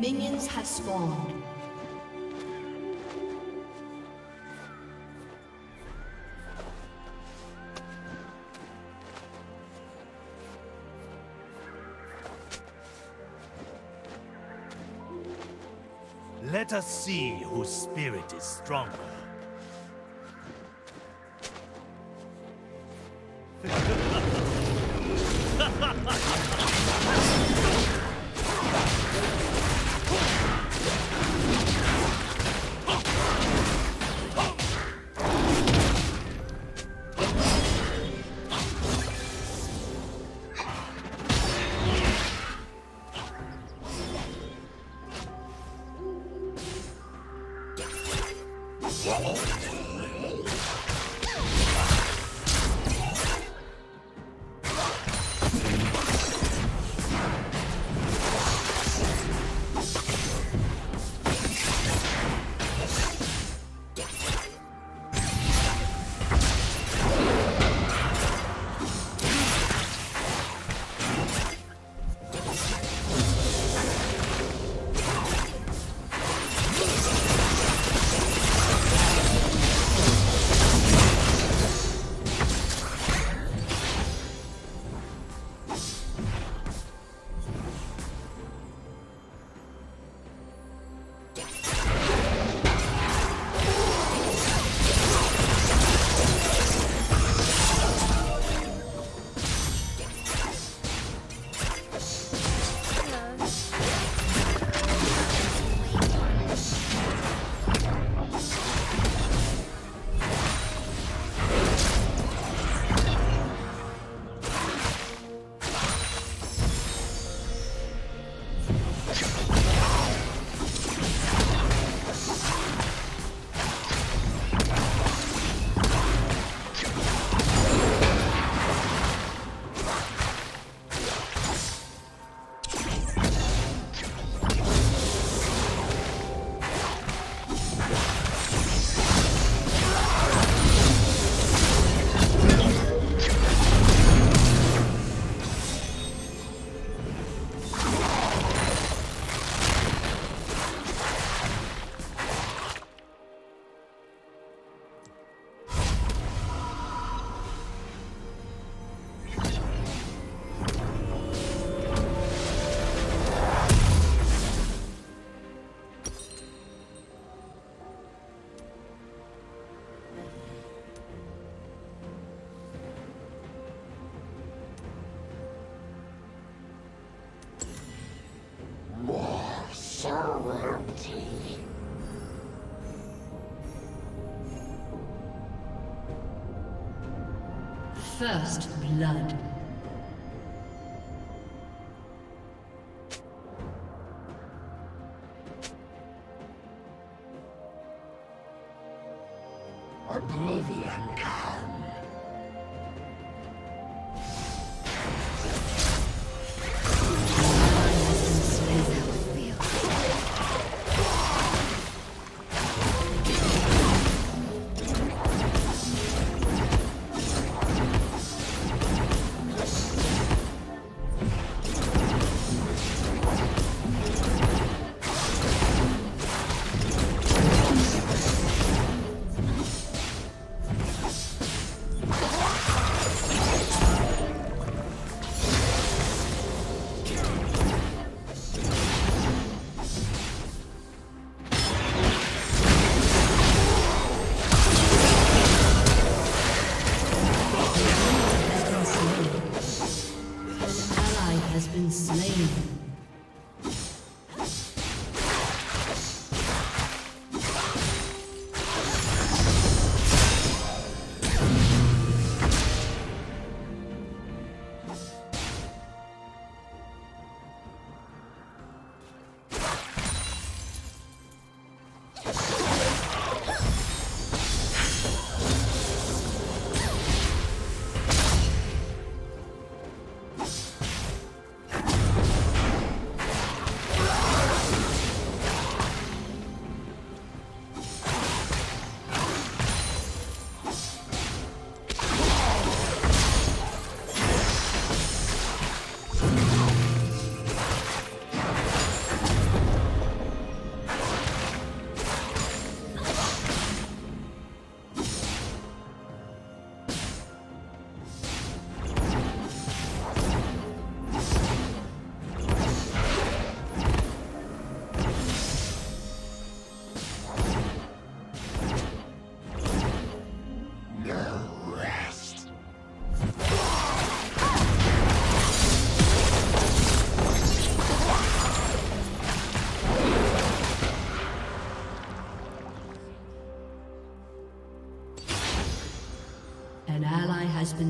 Minions have spawned. Let us see whose spirit is stronger. First blood.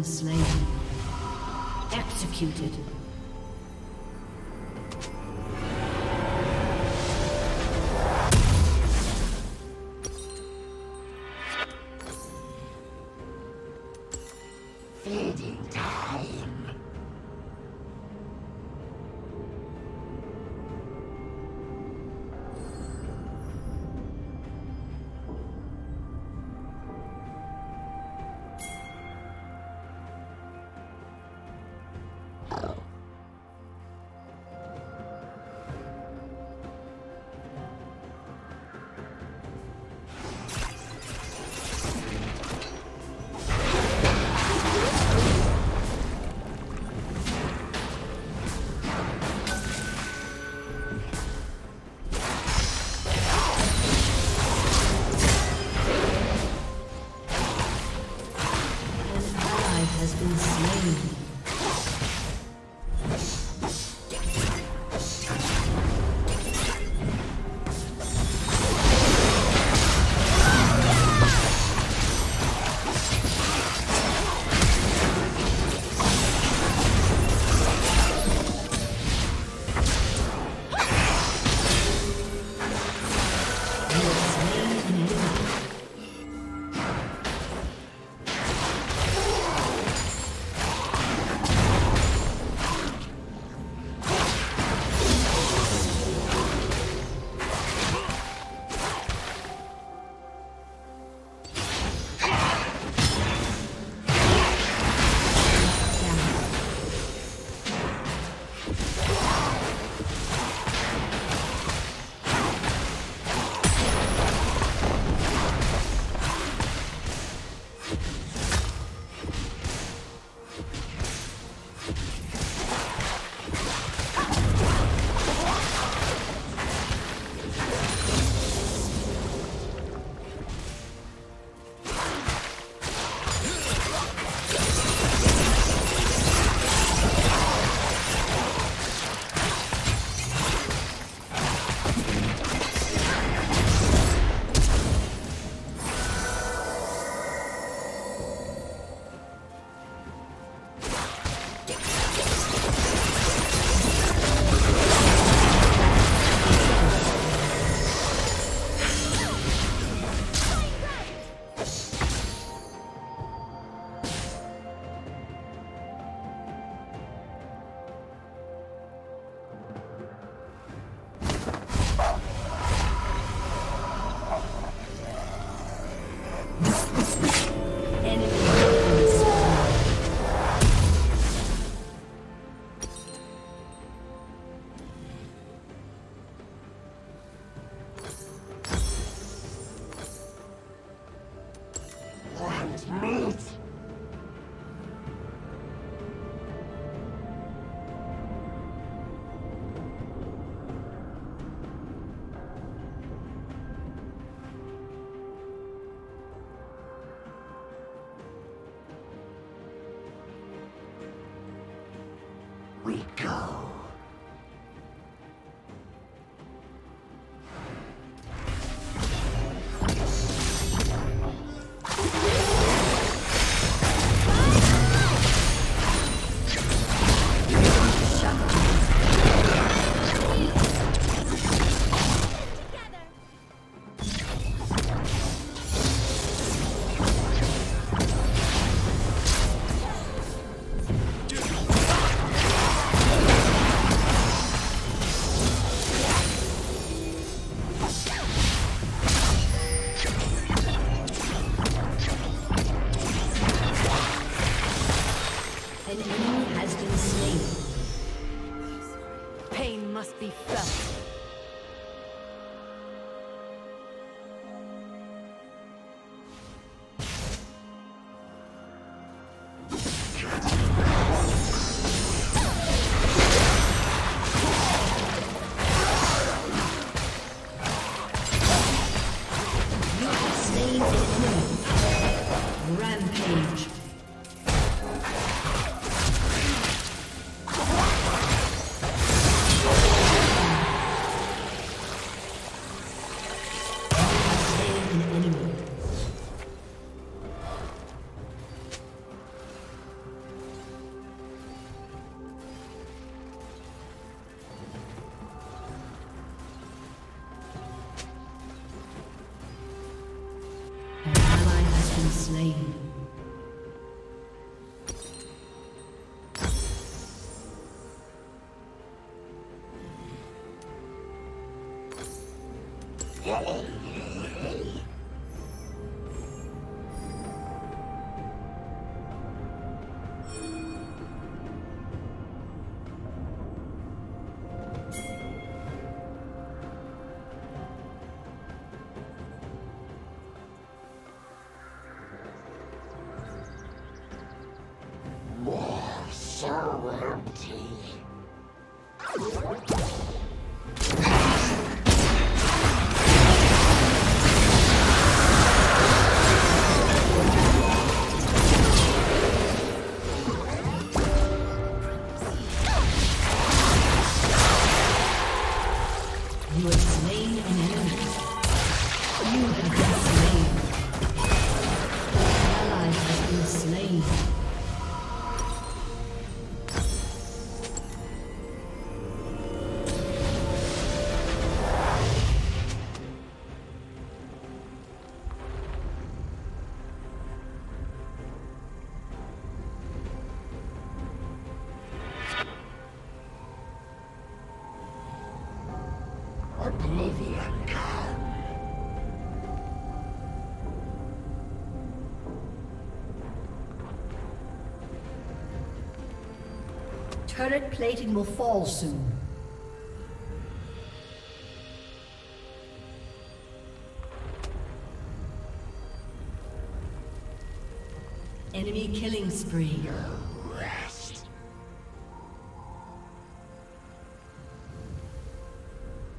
slain. Executed. Slain. slain. Yeah. Turret plating will fall soon. Enemy killing spree. Rest.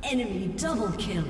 Enemy double kill.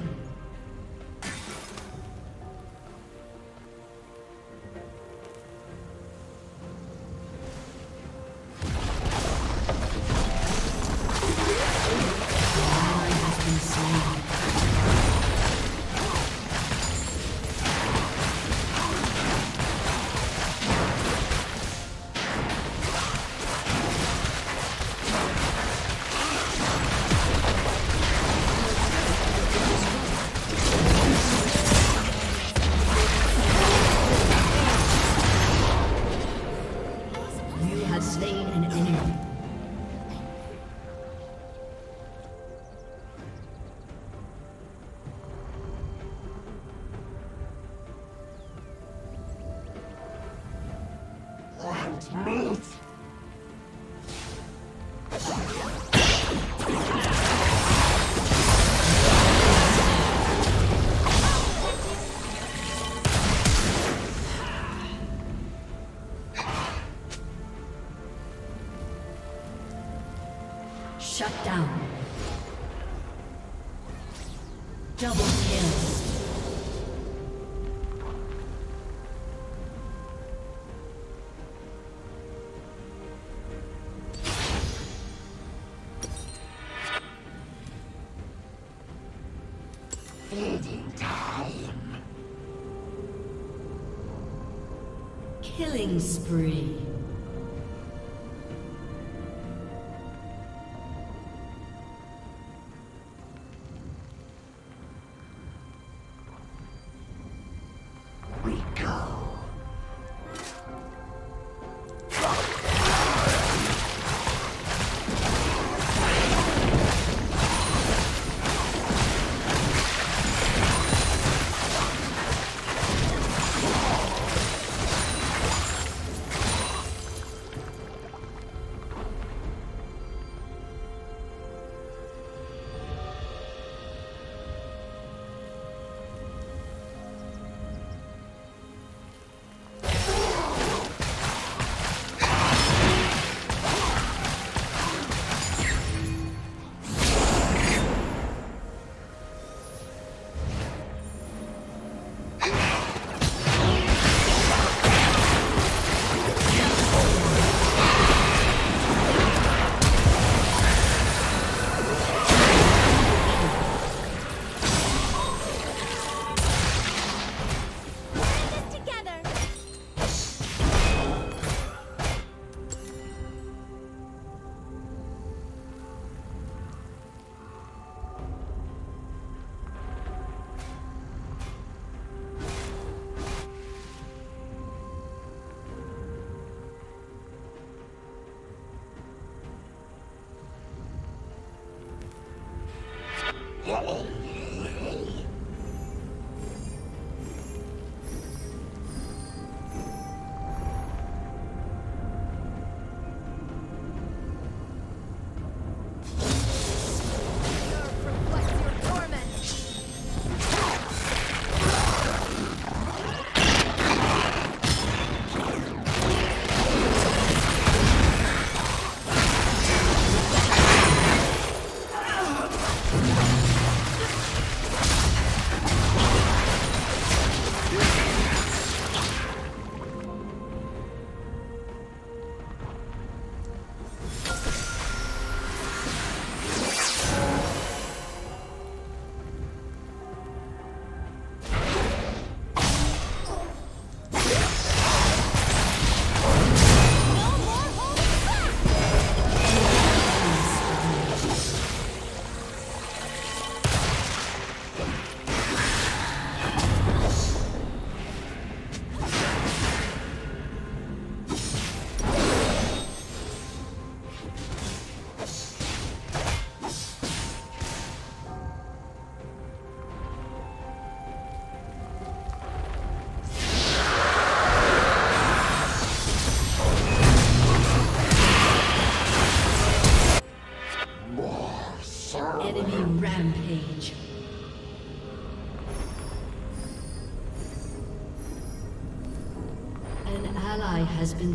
killing spree.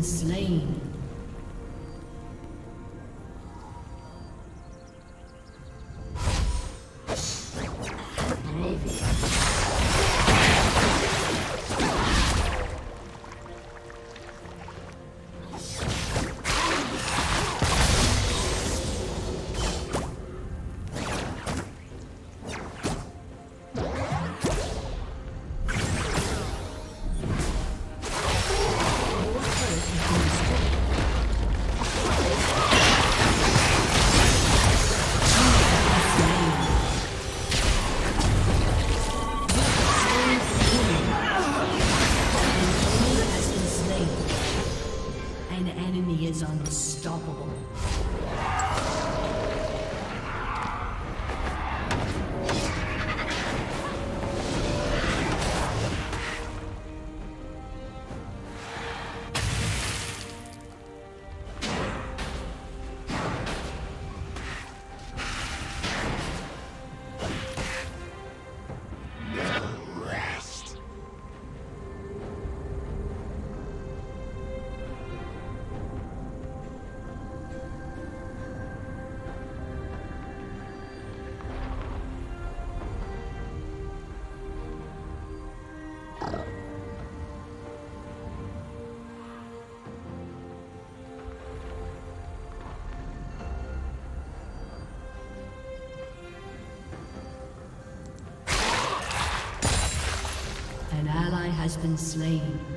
Slain. Has been slain.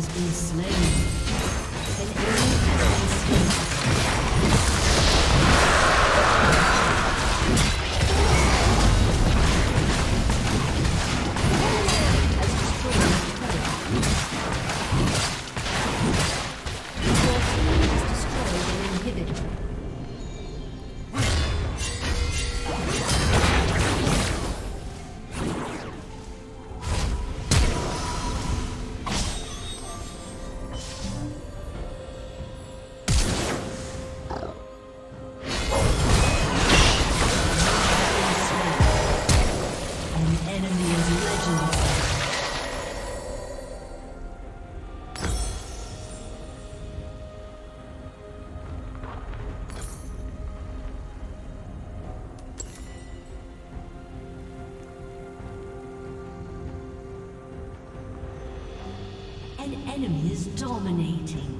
Has been slain. Dominating.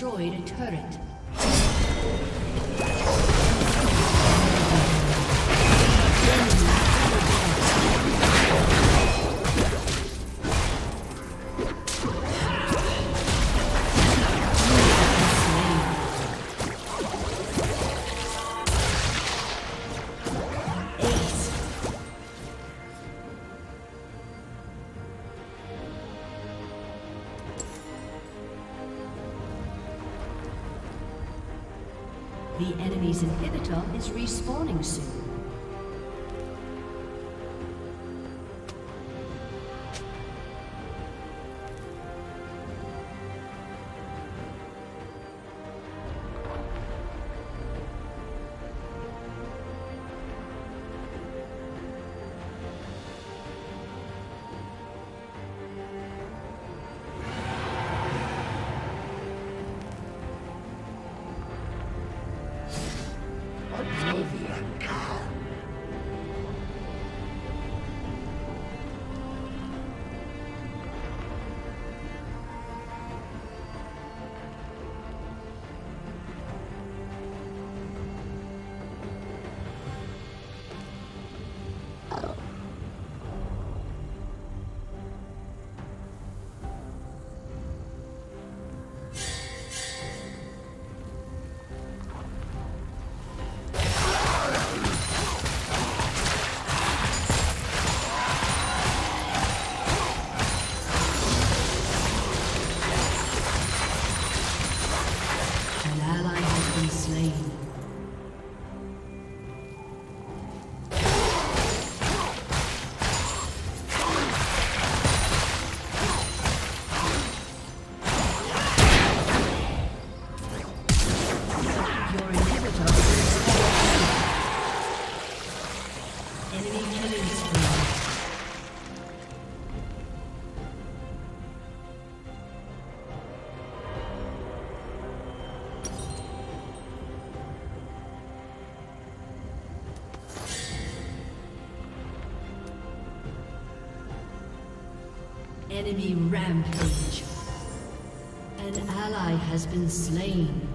destroyed a turret. Enemy's inhibitor is respawning soon. Enemy rampage. An ally has been slain.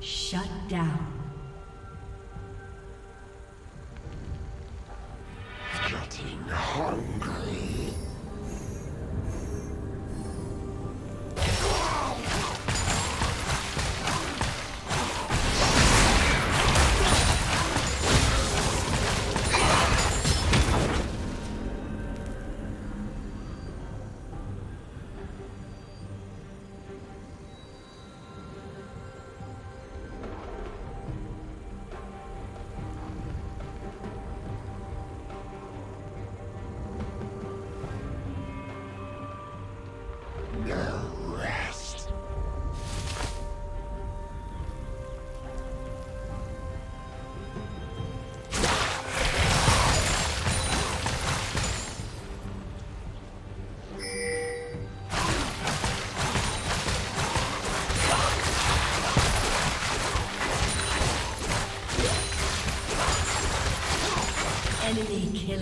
Shut down. Getting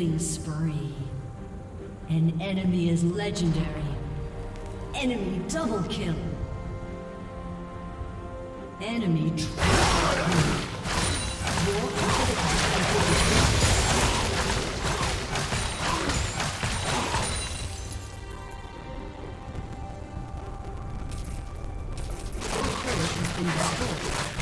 killing spree. An enemy is legendary. Enemy double kill. Enemy triple. Your has been destroyed.